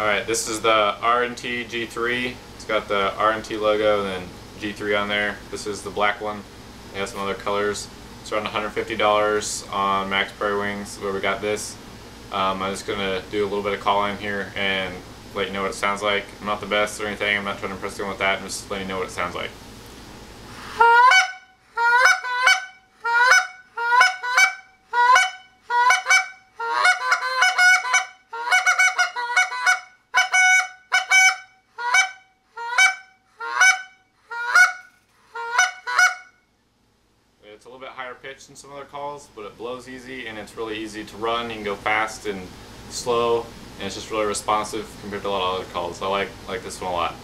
Alright, this is the RNT G3. It's got the RNT logo and then G3 on there. This is the black one. It has some other colors. It's around $150 on Mack's Prairie Wings where we got this. Um, I'm just going to do a little bit of calling here and let you know what it sounds like. I'm not the best or anything. I'm not trying to impress anyone with that. I'm just letting you know what it sounds like. It's a little bit higher pitched than some other calls, but it blows easy and it's really easy to run. You can go fast and slow, and it's just really responsive compared to a lot of other calls. I like like this one a lot.